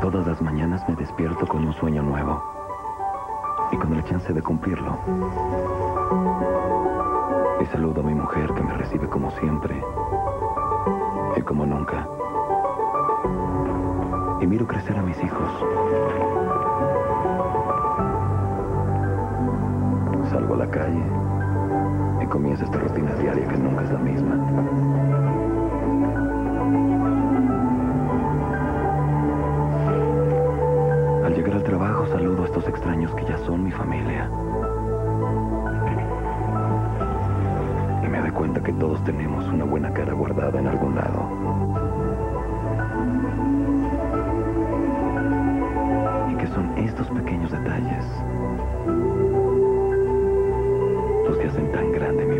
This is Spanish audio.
Todas las mañanas me despierto con un sueño nuevo y con la chance de cumplirlo. Y saludo a mi mujer que me recibe como siempre y como nunca. Y miro crecer a mis hijos. Salgo a la calle y comienza esta rutina diaria saludo a estos extraños que ya son mi familia. Y me doy cuenta que todos tenemos una buena cara guardada en algún lado. Y que son estos pequeños detalles los que hacen tan grande mi